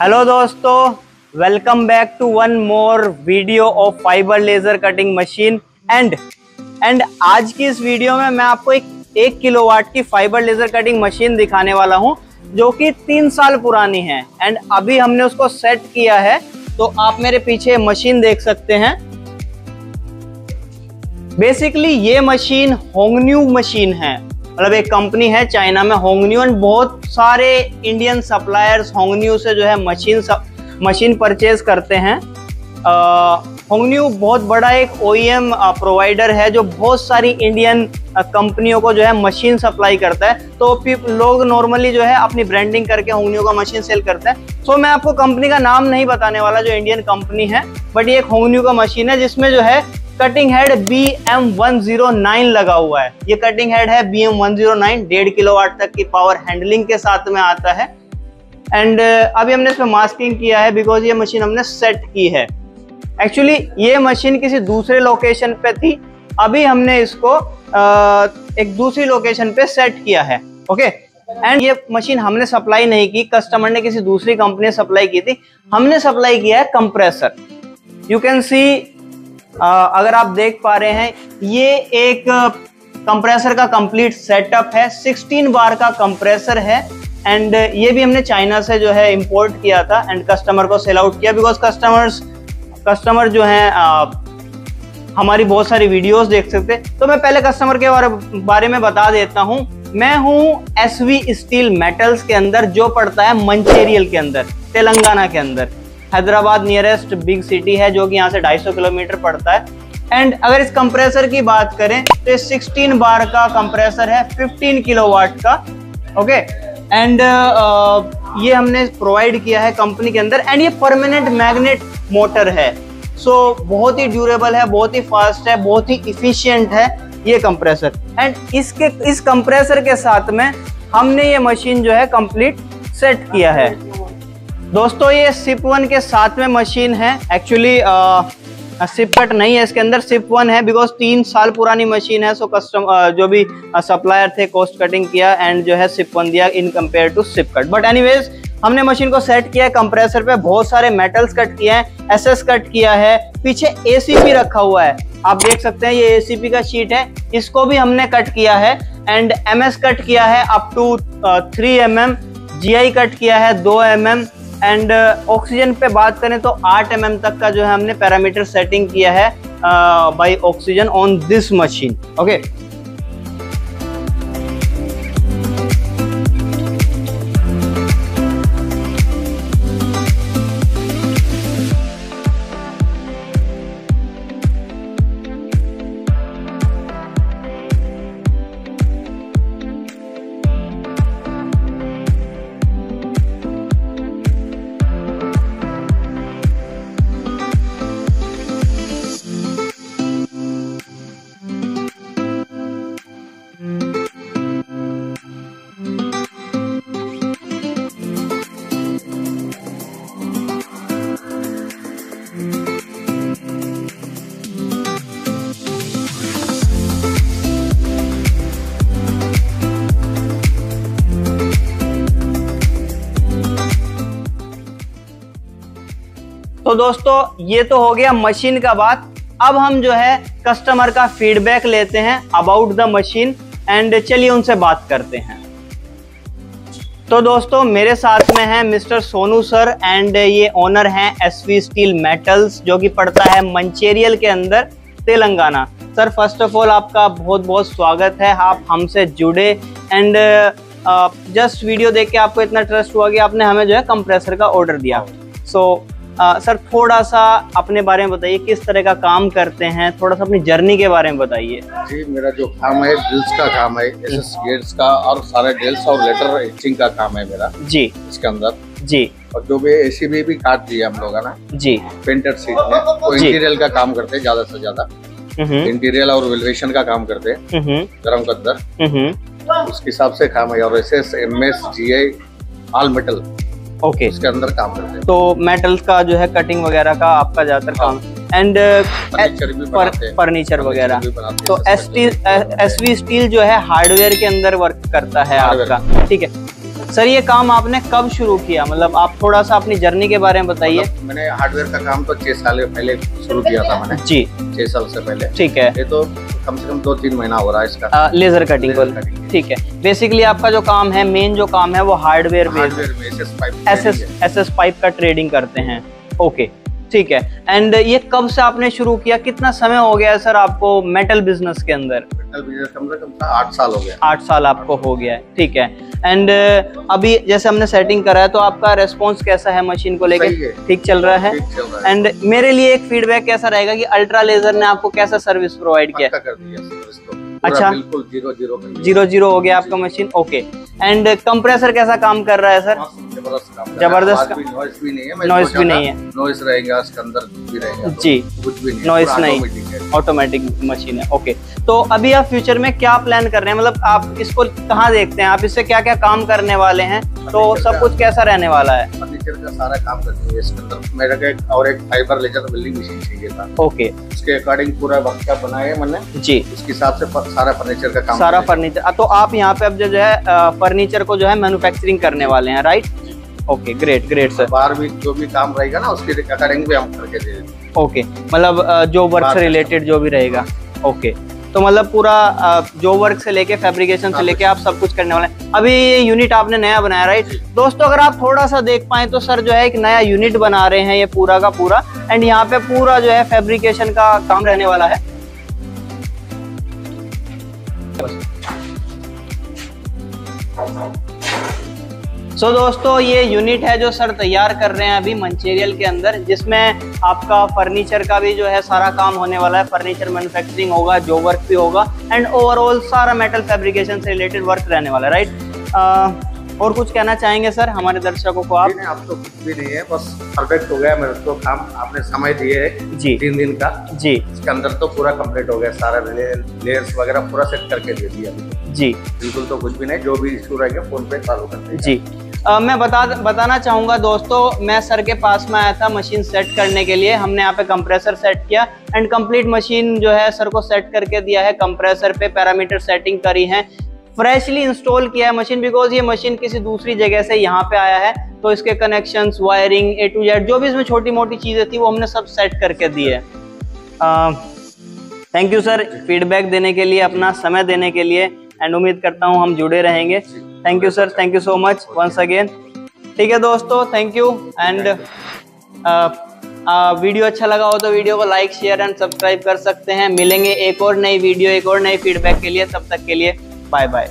Hello दोस्तों welcome back to one more video of fibre laser cutting machine and and आज की इस video में मैं आपको एक एक किलो वाट की फाइबर लेजर कटिंग मशीन दिखाने वाला हूँ, जो कि तीन साल पुरानी है एंड अभी हमने उसको सेट किया है तो आप मेरे पीछे मशीन देख सकते हैं। बेसिकली ये मशीन होंगन्यू मशीन है। मतलब एक कंपनी है चाइना में होंगन्यू एंड बहुत सारे इंडियन सप्लायर्स होंगन्यू से जो है मशीन मशीन परचेज करते हैं। होंगन्यू बहुत बड़ा एक ओ प्रोवाइडर है जो बहुत सारी इंडियन कंपनियों को जो है मशीन सप्लाई करता है। तो लोग नॉर्मली जो है अपनी ब्रांडिंग करके होंगन्यू का मशीन सेल करते हैं। सो मैं आपको कंपनी का नाम नहीं बताने वाला जो इंडियन कंपनी है बट ये एक होंगन्यू का मशीन है जिसमें जो है cutting head B M one zero nine लगा हुआ है। ये कटिंग हेड है B M one zero nine डेढ़ किलो वाट तक की पावर हैंडलिंग के साथ में आता है। एंड अभी हमने इसमें मास्किंग किया है बिकॉज़ ये मशीन हमने सेट की है। एक्चुअली ये मशीन किसी दूसरे लोकेशन पे थी। अभी हमने इसको आ, एक दूसरी लोकेशन पे सेट किया है। ओके एंड ये मशीन हमने सप्लाई नहीं की। कस्टमर ने किसी दूसरी कंपनी सप्लाई की थी। हमने सप्लाई किया है कंप्रेसर यू कैन सी अगर आप देख पा रहे हैं ये एक कंप्रेसर का कंप्लीट सेटअप है। 16 बार का कंप्रेसर है। एंड ये भी हमने चाइना से जो है इंपोर्ट किया था एंड कस्टमर को सेल आउट किया बिकॉज़ कस्टमर्स कस्टमर जो है हमारी बहुत सारी वीडियोस देख सकते तो मैं पहले कस्टमर के बारे, में बता देता हूँ। मैं हूँ एस वी स्टील मेटल्स के अंदर जो पड़ता है मंचेरियल के अंदर तेलंगाना के अंदर। हैदराबाद नियरेस्ट बिग सिटी है जो कि यहाँ से 250 किलोमीटर पड़ता है। एंड अगर इस कंप्रेसर की बात करें तो इस 16 बार का कंप्रेसर है 15 किलोवाट का ओके एंड uh, ये हमने प्रोवाइड किया है कंपनी के अंदर एंड ये परमानेंट मैग्नेट मोटर है। सो so, बहुत ही ड्यूरेबल है बहुत ही फास्ट है बहुत ही इफिशियंट है ये कंप्रेसर एंड इसके इस कंप्रेसर के साथ में हमने ये मशीन जो है कंप्लीट सेट किया है। दोस्तों, ये सिप वन के साथ में मशीन है। एक्चुअली सिप कट नहीं है, इसके अंदर सिप वन है बिकॉज़ तीन साल पुरानी मशीन है सो कस्टम जो भी सप्लायर थे कॉस्ट कटिंग किया एंड जो है सिप वन दिया in compare to CypCut but anyways हमने मशीन को सेट किया है कंप्रेसर पे बहुत सारे मेटल्स कट किए हैं एसएस कट किया है, पीछे एसीपी रखा हुआ है। आप देख सकते हैं, ये एसीपी का शीट है, इसको भी हमने कट किया है एंड एमएस कट किया है up to three M M GI cut किया है, दो M M and oxygen uh, पे बात करें तो 8 एम mm तक का जो है हमने पैरामीटर सेटिंग किया है by oxygen on this machine okay तो दोस्तों ये तो हो गया मशीन का बात। अब हम जो है कस्टमर का फीडबैक लेते हैं अबाउट द मशीन एंड चलिए उनसे बात करते हैं। तो दोस्तों मेरे साथ में है मिस्टर सोनू सर एंड ये ओनर हैं एसवी स्टील मेटल्स जो कि पड़ता है मंचेरियल के अंदर Telangana. Sir first of all आपका बहुत बहुत स्वागत है। आप हमसे जुड़े एंड जस्ट वीडियो देख के आपको इतना ट्रस्ट हुआ कि आपने हमें जो है कंप्रेसर का ऑर्डर दिया। सो so, आ, सर थोड़ा सा अपने बारे में बताइए किस तरह का काम करते हैं? थोड़ा सा अपनी जर्नी के बारे में बताइए। जी मेरा जो काम है ड्रिल्स का काम है एस गेट्स का और सारे ड्रिल्स और लेटर एचिंग का काम है मेरा। जी। इसके अंदर। जी। और जो भी एसी भी, भी काट दिया हम लोग ना। जी। पेंटर सीट में। वो इंटीरियर का काम करते हैं ज़्यादा से ज़्यादा। इंटीरियर और वेलवेशन का काम करते हैं। गर्म के अंदर उसके हिसाब से काम है। और S S M S G I all metal okay okay. इसके अंदर काम करते हैं। तो मेटल्स का जो है कटिंग वगैरह का आपका ज़्यादातर काम एंड फर्नीचर वगैरह। तो S T S V steel जो है हार्डवेयर के अंदर वर्क करता है आपका। ठीक है। सर ये काम आपने कब शुरू किया? मतलब आप थोड़ा सा अपनी जर्नी के बारे में बताइए। मतलब मैंने हार्डवेयर का काम तो छह साल पहले शुरू किया था मैंने। जी। छह साल से पहले। ठीक है। ये तो कम से कम दो तीन महीना हो रहा है इसका। आ, लेजर कटिंग को। ठीक है। बेसिकली आपका जो काम है मेन जो काम है वो हार्डवेयर एस एस पाइप का ट्रेडिंग करते हैं। ओके ठीक है। एंड ये कब से आपने शुरू किया? कितना समय हो गया है सर आपको मेटल बिज़नेस के अंदर? बिज़नेस कम से कम आठ साल हो गया आठ साल आपको हो गया है ठीक है। एंड अभी जैसे हमने सेटिंग करा है तो आपका रेस्पॉन्स कैसा है मशीन को लेकर लेके ठीक चल रहा है? ठीक चल रहा है। एंड मेरे लिए एक फीडबैक कैसा रहेगा की अल्ट्रा लेजर ने आपको कैसा सर्विस प्रोवाइड किया तो अच्छा। बिल्कुल ज़ीरो ज़ीरो ज़ीरो ज़ीरो हो गया आपका मशीन ओके एंड कंप्रेसर कैसा काम कर रहा है सर ज़बरदस्त नॉइस भी नहीं है नॉइस भी नहीं है। नॉइस रहेगा इसके अंदर भी रहेगा तो जी। कुछ भी नहीं Noise नहीं। ऑटोमेटिक मशीन है ओके तो अभी आप फ्यूचर में क्या प्लान कर रहे हैं? मतलब आप इसको कहाँ देखते हैं? आप इससे क्या क्या काम करने वाले हैं? तो सब कुछ कैसा रहने वाला है? फर्नीचर का सारा काम करती है। इसके अंदर मेरे एक और एक फाइबर लेजर बिल्डिंग मशीन चाहिए था। ओके उसके अकॉर्डिंग पूरा वर्कशॉप बनाया है मैंने? जी। उसके हिसाब से सारा फर्नीचर का काम सारा फर्नीचर तो आप यहाँ पे अब जो जो है फर्नीचर को जो है मैन्युफैक्चरिंग करने वाले हैं right okay great great sir बाहर भी जो भी काम रहेगा ना उसके अकॉर्डिंग भी हम करके दे ओके मतलब जो वर्क से रिलेटेड जो भी रहेगा। ओके तो मतलब पूरा जो वर्क से लेके फैब्रिकेशन से लेके आप सब कुछ करने वाले हैं। अभी ये यूनिट आपने नया बनाया राइट दोस्तों, अगर आप थोड़ा सा देख पाए तो सर जो है एक नया यूनिट बना रहे हैं ये पूरा का पूरा। एंड यहाँ पे पूरा जो है फेब्रिकेशन का काम रहने वाला है। सो so, दोस्तों ये यूनिट है जो सर तैयार कर रहे हैं अभी मंचेरियल के अंदर जिसमें आपका फर्नीचर का भी जो है सारा काम होने वाला है। फर्नीचर मैन्युफैक्चरिंग होगा जो वर्क भी होगा एंड ओवरऑल सारा मेटल फैब्रिकेशन से रिलेटेड वर्क रहने वाला है राइट और कुछ कहना चाहेंगे सर हमारे दर्शकों को आप? नहीं, तो कुछ भी नहीं है बस परफेक्ट हो गया मेरे को काम। आपने समय दिए है जी। तीन दिन का। जी। इसके अंदर तो पूरा कंप्लीट हो गया सारा लेयर्स वगैरह पूरा सेट करके दे दिया। जी। बिल्कुल तो कुछ भी नहीं जो भी इशू रहेगा फ़ोन पे चालू कर जी। अ, मैं बता बताना चाहूँगा दोस्तों मैं सर के पास में आया था मशीन सेट करने के लिए। हमने यहाँ पे कंप्रेसर सेट किया एंड कंप्लीट मशीन जो है सर को सेट करके दिया है। कंप्रेसर पे पैरामीटर सेटिंग करी है। फ्रेशली इंस्टॉल किया है मशीन बिकॉज़ ये मशीन किसी दूसरी जगह से यहाँ पे आया है। तो इसके connections wiring A to Z जो भी इसमें छोटी मोटी चीज़ें थी वो हमने सब सेट करके दी है। थैंक यू सर फीडबैक देने के लिए अपना समय देने के लिए। एंड उम्मीद करता हूँ हम जुड़े रहेंगे। Thank you sir thank you so much once again ठीक है दोस्तों थैंक यू एंड वीडियो अच्छा लगा हो तो वीडियो को लाइक शेयर एंड सब्सक्राइब कर सकते हैं। मिलेंगे एक और नई वीडियो एक और नई फीडबैक के लिए। तब तक के लिए बाय बाय